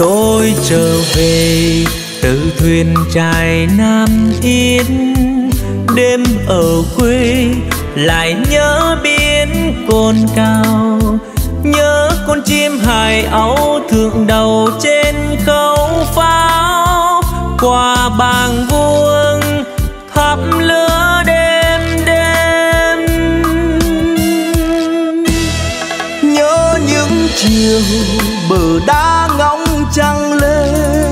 tôi trở về từ thuyền trài nam yên đêm ở quê lại nhớ biến cồn cao nhớ con chim hải âu thượng đầu trên khấu pháo. Qua bàng vuông chiều bờ đá ngóng trăng lên.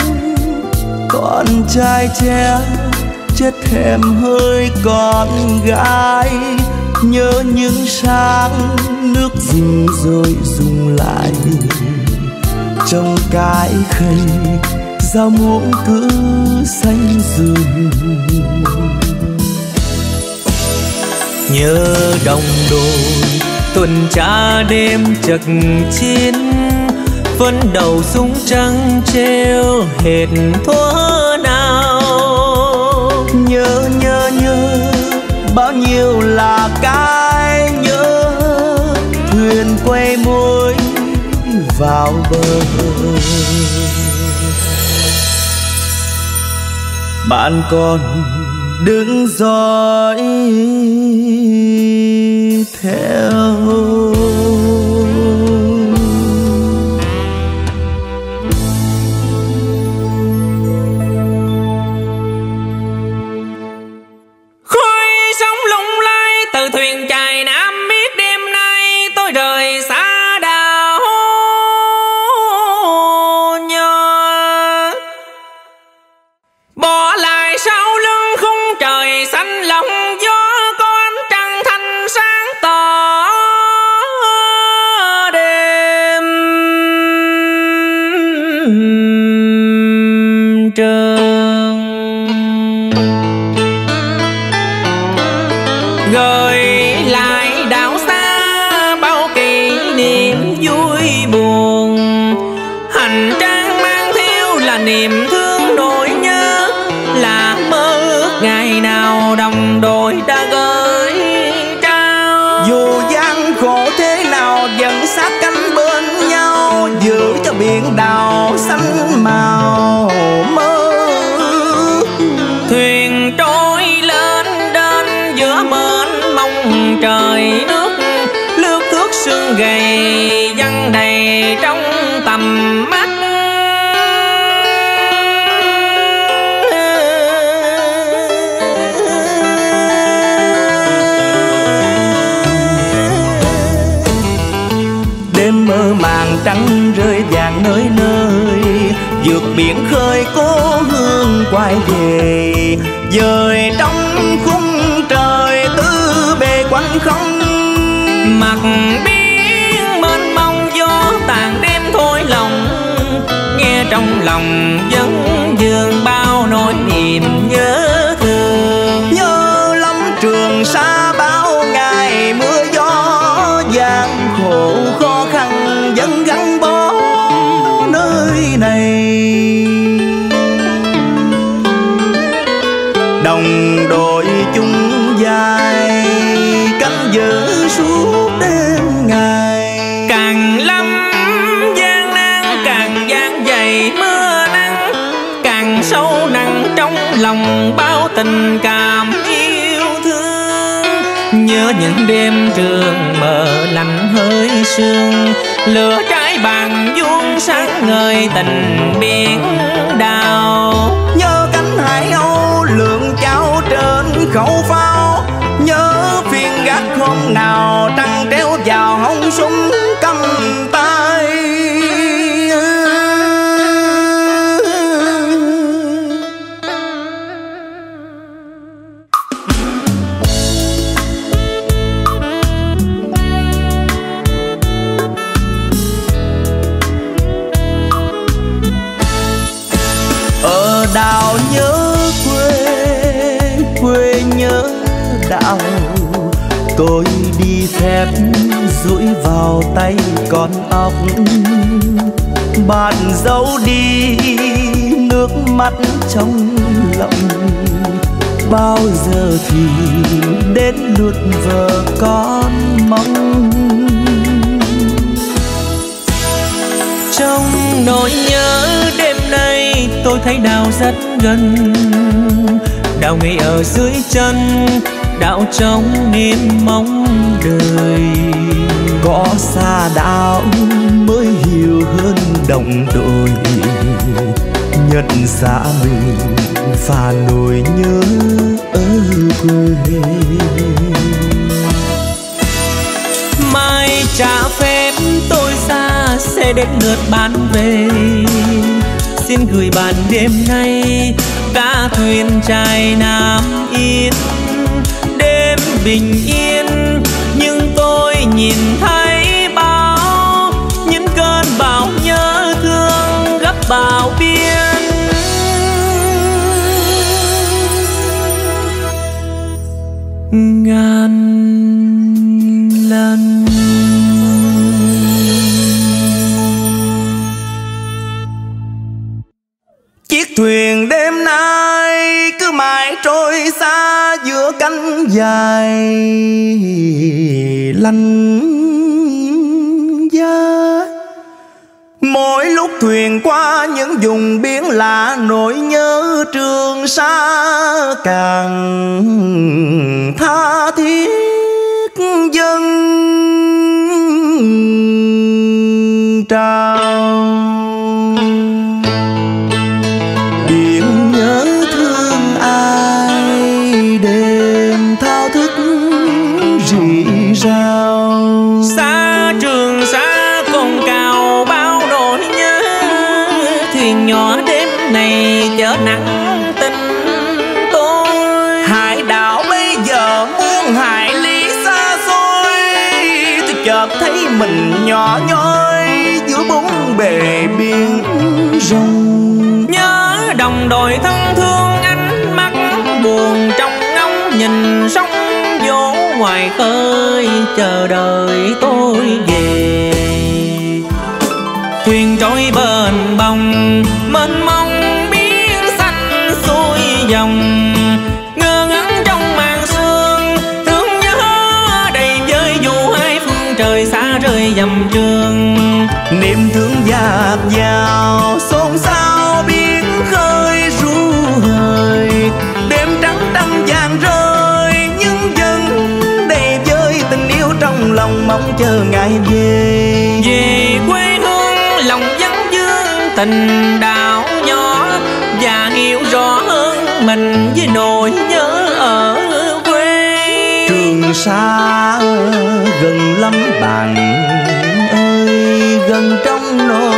Con trai tre chết thèm hơi con gái. Nhớ những sáng nước dình rồi dùng lại. Trong cái khay rau muỗng cứ xanh rừng nhớ đồng đội tuần tra đêm chật chiến, vẫn đầu súng trắng treo hệt thuở nào. Nhớ nhớ nhớ, bao nhiêu là cái nhớ, thuyền quay môi vào bờ. Bạn còn đứng dõi theo. trương gợi lại đảo xa bao kỷ niệm vui buồn. Hành trang mang theo là niềm thương nỗi nhớ. Là mơ ngày nào đồng đội đã gỡ rơi vàng nơi nơi, vượt biển khơi cố hương quay về. Dời trong khung trời tư bề quanh không mặt biển mênh mông gió tàn đêm thôi lòng, nghe trong lòng vẫn nhớ những đêm trường mờ lạnh hơi sương. Lửa trái bàn vuông sáng ngời tình biển đào. Nhớ cánh hải âu lượng cháo trên khẩu pháo nhớ phiên gác hôm nào trăng treo vào hông súng. Đào nhớ quê, quê nhớ đào. tôi đi dép duỗi vào tay con ốc. Bạn giấu đi nước mắt trong lòng. Bao giờ thì đến lượt vợ con mong. Trong nỗi nhớ đêm thấy đau rất gần. Đau ngay ở dưới chân đạo trong niềm mong đời có xa đạo mới hiểu hơn đồng đội. Nhận ra mình và nỗi nhớ ở quê. Mai trả phép tôi xa sẽ đến lượt bán về xin gửi bạn đêm nay. Cả thuyền trai nam yên, đêm bình yên. Nhưng tôi nhìn thấy bao, những cơn bão nhớ thương gấp bao biên ngàn nơi xa giữa cánh dài lanh giá. Mỗi lúc thuyền qua những vùng biển lạ, nỗi nhớ trường xa càng tha thiết dân trào thuyền nhỏ đêm này chở nắng tình tôi. Hải đảo bây giờ muôn hải lý xa xôi. Tôi chợt thấy mình nhỏ nhoi giữa bốn bề biển rồng nhớ đồng đội thân thương ánh mắt buồn trong ngóng nhìn sóng vỗ ngoài khơi chờ đợi tôi về thuyền trôi bền bồng. Mênh mông biển xanh xuôi dòng. Ngơ ngẩn trong màn sương, thương nhớ đầy vơi dù hai phương trời xa rơi dầm trường. Niềm thương dạt dào, xôn xao biển khơi ru hời. Đêm trắng trăng vàng rơi nhưng dân đầy chơi tình yêu trong lòng mong chờ ngày về. Về tình đạo nhỏ và hiểu rõ hơn mình với nỗi nhớ ở quê. Trường xa gần lắm bạn ơi, gần trong nỗi